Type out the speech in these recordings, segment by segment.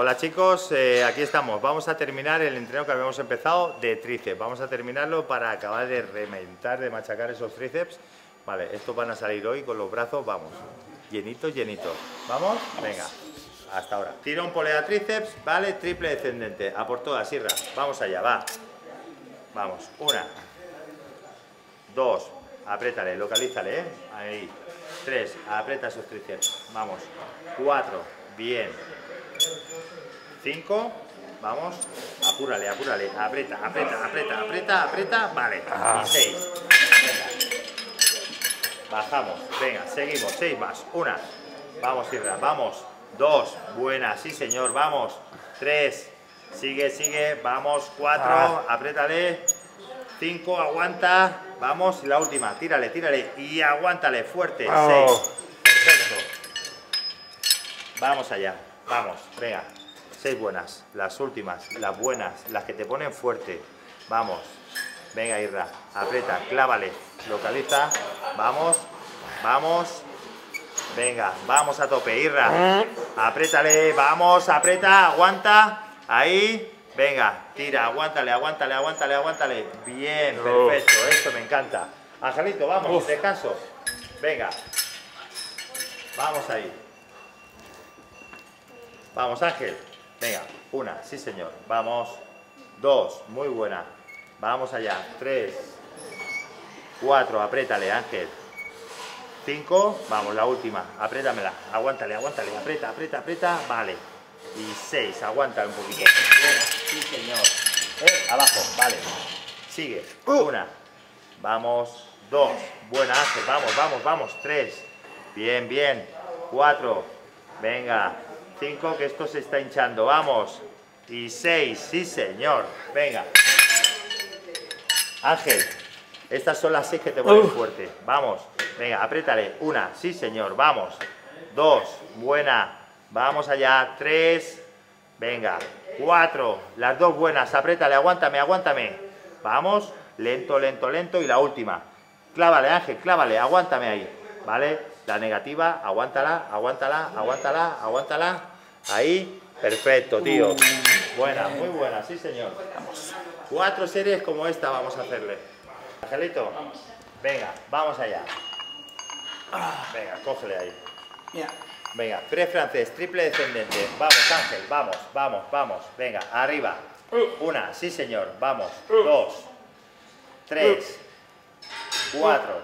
Hola chicos, eh, aquí estamos. Vamos a terminar el entreno que habíamos empezado de tríceps. Vamos a terminarlo para acabar de reventar, de machacar esos tríceps. Vale, estos van a salir hoy con los brazos, vamos, llenitos, llenitos. ¿Vamos? Venga, hasta ahora. Tirón polea tríceps, vale, triple descendente. A por todas, Irra. Vamos allá, va. Vamos, una. Dos, apriétale, localízale, ¿eh? Ahí. Tres, aprieta esos tríceps. Vamos. Cuatro, bien. 5, vamos, apúrale, apúrale, aprieta, aprieta, aprieta, aprieta, aprieta, vale, y 6, bajamos, venga, seguimos, 6 más, una, vamos Irra, vamos, 2, buena, sí señor, vamos, 3, sigue, sigue, vamos, 4, ah. apriétale, 5, aguanta, vamos, y la última, tírale, tírale, y aguántale, fuerte, 6, perfecto, vamos allá, vamos, venga, Seis buenas, las últimas, las buenas, las que te ponen fuerte. Vamos. Venga, Irra. Aprieta, clávale. Localiza. Vamos. Vamos. Venga, vamos a tope, Irra. Apriétale, vamos, aprieta, aguanta. Ahí. Venga, tira, aguántale, aguántale, aguántale, aguántale. Bien, perfecto, esto me encanta. Angelito, vamos, descanso. Venga. Vamos ahí. Vamos, Ángel. Venga, una, sí señor. Vamos. Dos, muy buena. Vamos allá. Tres. Cuatro, apriétale, Ángel. Cinco, vamos, la última. Apriétamela. Aguántale, aguántale. Aprieta, aprieta, aprieta. Vale. Y seis, aguanta un poquito. sí señor. Eh, abajo, vale. Sigue. Una. Vamos. Dos. Buena, Ángel. Vamos, vamos, vamos. Tres. Bien, bien. Cuatro. Venga. 5, que esto se está hinchando. Vamos. Y 6, sí señor. Venga. Ángel, estas son las 6 que te ponen fuerte. Vamos. Venga, apriétale. Una, sí señor. Vamos. Dos, buena. Vamos allá. Tres. Venga. Cuatro. Las dos buenas. Apriétale, aguántame, aguántame. Vamos. Lento, lento, lento. Y la última. Clávale, Ángel, clávale. Aguántame ahí. ¿Vale? La negativa, aguántala, aguántala, aguántala, aguántala. Ahí, perfecto, tío. Buena, muy buena, sí señor. Vamos. Cuatro series como esta vamos a hacerle. Angelito, venga, vamos allá. Venga, cógele ahí. Venga, pre francés, triple descendente. Vamos, Ángel, vamos, vamos, vamos. Venga, arriba. Una, sí señor, vamos. Dos, tres, cuatro,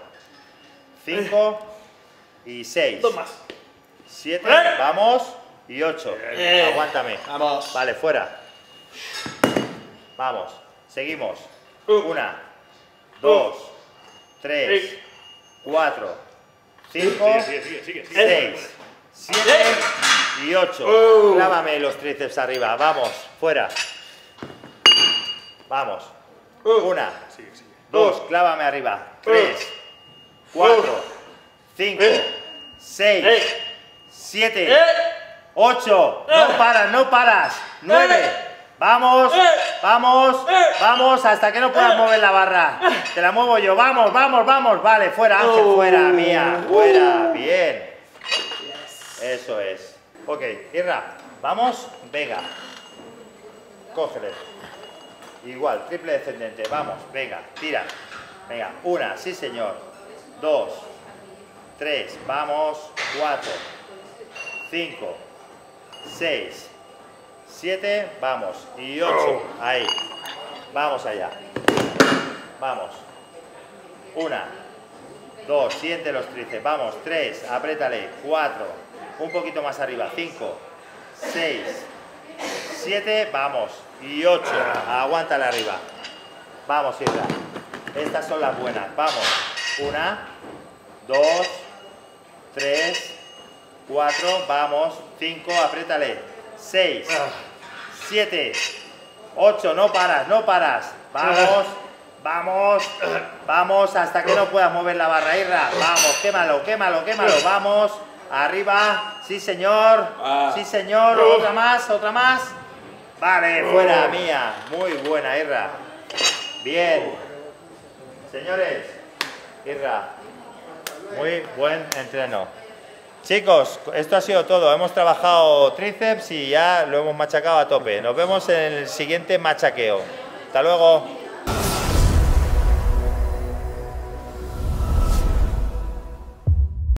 cinco y seis. Dos más. Siete, ¡Eh! vamos. Y 8. Eh. Aguántame. Vamos. Vale, fuera. Vamos. Seguimos. Uh. Una, dos, tres, cuatro, cinco, seis, siete y ocho. Uh. Clávame los tríceps arriba. Vamos, fuera. Vamos. Uh. Una, dos, clávame arriba. Tres, cuatro, cinco, seis, siete. 8, no paras, no paras, 9, eh. vamos, vamos, vamos, hasta que no puedas mover la barra, te la muevo yo, vamos, vamos, vamos, vale, fuera Ángel, oh. fuera, mía, fuera, bien, eso es, ok, Irra, vamos, venga, cógele, igual, triple descendente, vamos, venga, tira, venga, una, sí señor, dos, tres, vamos, cuatro, cinco, 6, 7, vamos, y 8, ahí, vamos allá, vamos, 1, 2, siente los tríceps, vamos, 3, apriétale, 4, un poquito más arriba, 5, 6, 7, vamos, y 8, aguántale arriba, vamos Isla, estas son las buenas, vamos, 1, 2, 3, 4, vamos, 5, apriétale, 6, 7, 8, no paras, no paras, vamos, vamos, vamos, hasta que no puedas mover la barra, Irra, vamos, quémalo, quémalo, quémalo, vamos, arriba, sí señor, ah. sí señor, otra más, otra más, vale, fuera mía, muy buena Irra, bien, señores, Irra, muy buen entreno. Chicos, esto ha sido todo. Hemos trabajado tríceps y ya lo hemos machacado a tope. Nos vemos en el siguiente machaqueo. Hasta luego.